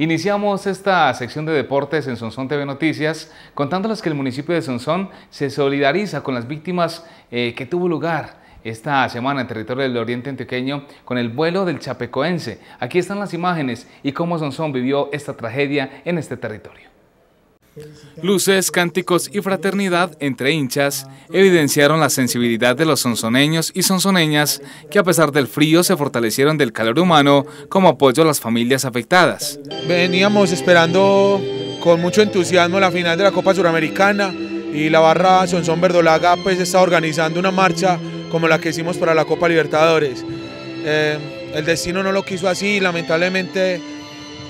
Iniciamos esta sección de deportes en Sonsón TV Noticias contándoles que el municipio de Sonsón se solidariza con las víctimas eh, que tuvo lugar esta semana en territorio del Oriente Antioqueño con el vuelo del Chapecoense. Aquí están las imágenes y cómo Sonsón vivió esta tragedia en este territorio. Luces, cánticos y fraternidad entre hinchas evidenciaron la sensibilidad de los sonsoneños y sonsoneñas que a pesar del frío se fortalecieron del calor humano como apoyo a las familias afectadas. Veníamos esperando con mucho entusiasmo la final de la Copa Suramericana y la barra Sonsón Verdolaga pues está organizando una marcha como la que hicimos para la Copa Libertadores. Eh, el destino no lo quiso así, lamentablemente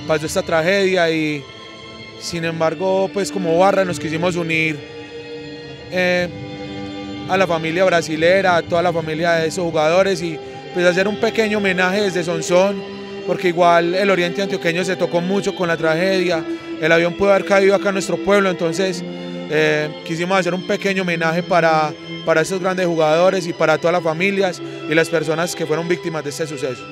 pasó esta tragedia y sin embargo, pues como barra nos quisimos unir eh, a la familia brasilera, a toda la familia de esos jugadores y pues hacer un pequeño homenaje desde Sonsón, porque igual el oriente antioqueño se tocó mucho con la tragedia, el avión pudo haber caído acá en nuestro pueblo, entonces eh, quisimos hacer un pequeño homenaje para, para esos grandes jugadores y para todas las familias y las personas que fueron víctimas de este suceso.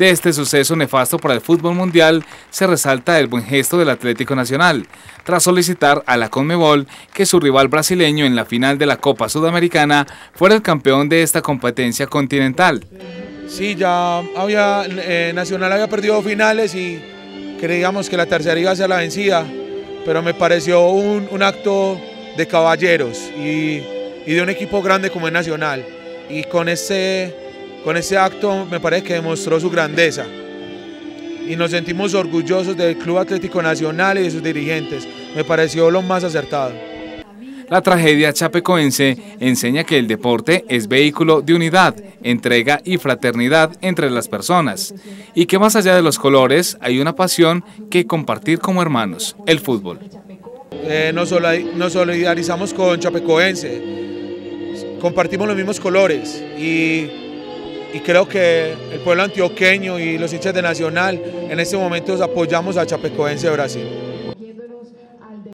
De este suceso nefasto para el fútbol mundial se resalta el buen gesto del Atlético Nacional, tras solicitar a la Conmebol que su rival brasileño en la final de la Copa Sudamericana fuera el campeón de esta competencia continental. Sí, ya había, eh, Nacional había perdido finales y creíamos que la tercera iba a ser la vencida, pero me pareció un, acto de caballeros y, y de un equipo grande como es Nacional. Y con ese con ese acto me parece que demostró su grandeza y nos sentimos orgullosos del Club Atlético Nacional y de sus dirigentes. Me pareció lo más acertado. La tragedia chapecoense enseña que el deporte es vehículo de unidad, entrega y fraternidad entre las personas, y que más allá de los colores hay una pasión que compartir como hermanos, el fútbol. Eh, nos, nos solidarizamos con Chapecoense, compartimos los mismos colores y y creo que el pueblo antioqueño y los hinchas de Nacional en este momento apoyamos a Chapecoense de Brasil.